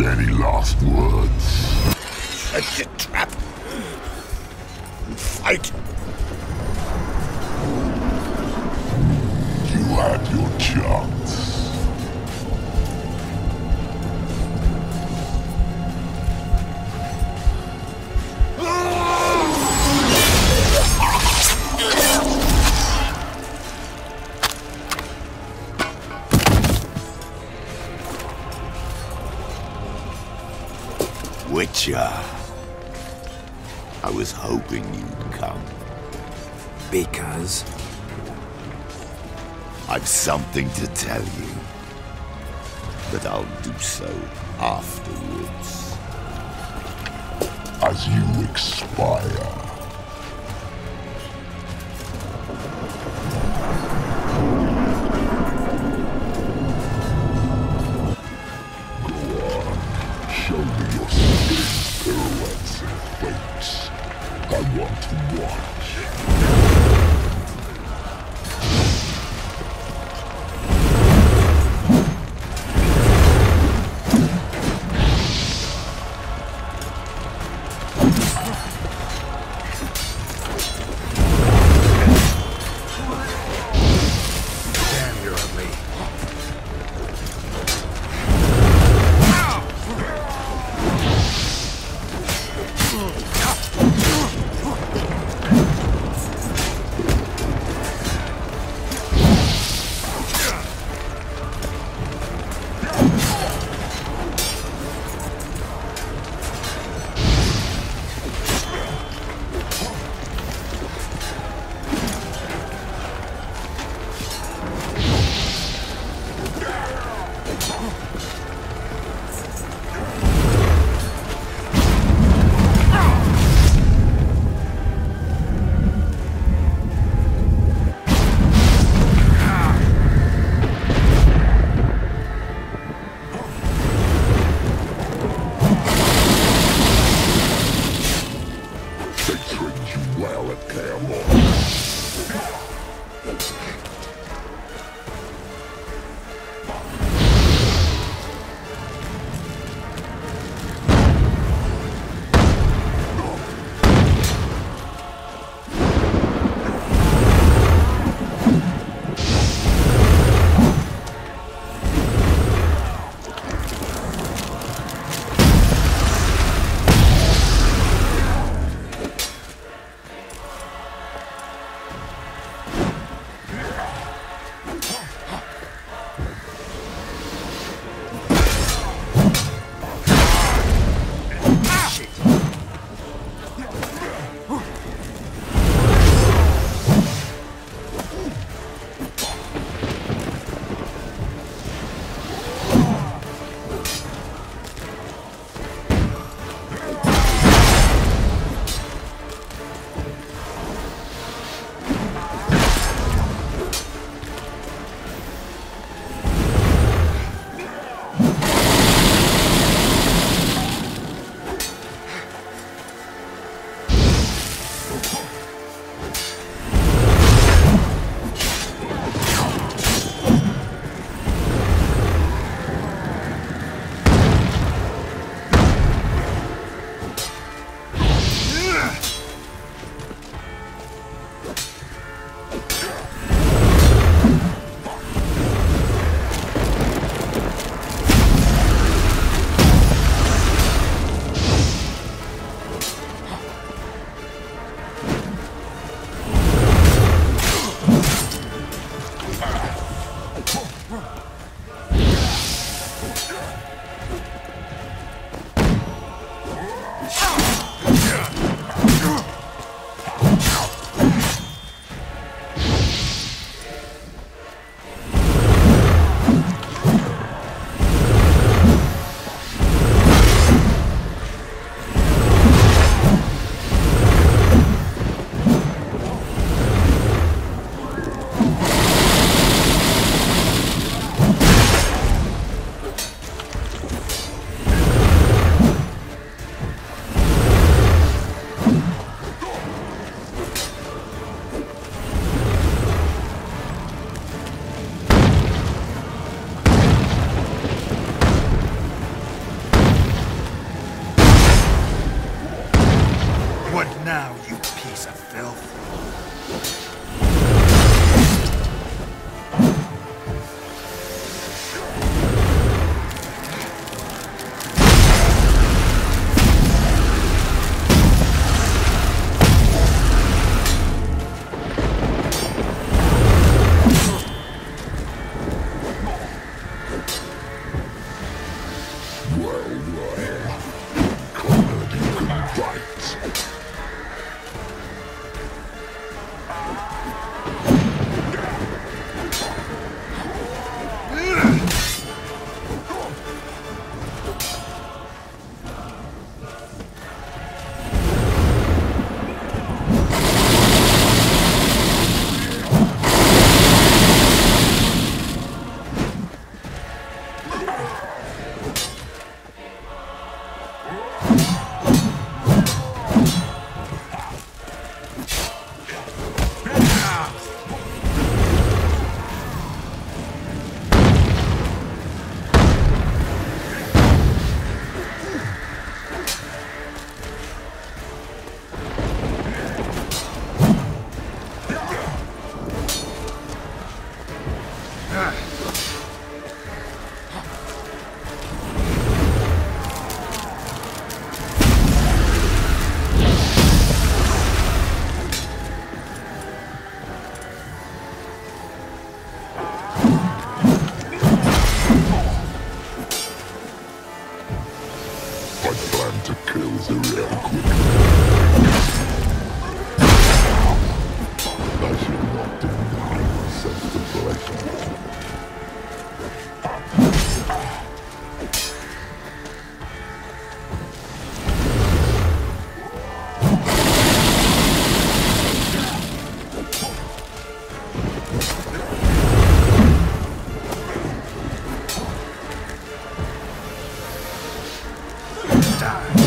Any last words? Set your trap. And fight. You had your chance. Witcher. I was hoping you'd come. Because? I've something to tell you. But I'll do so afterwards. As you expire. Want to watch. Piece of filth? time.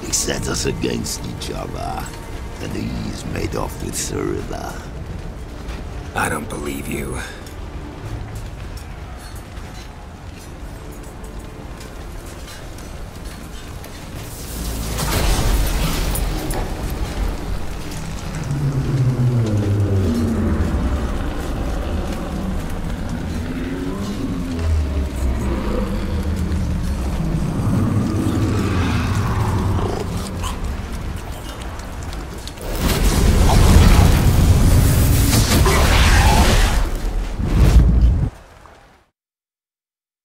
He set us against each other, and he's made off with Cirilla. I don't believe you.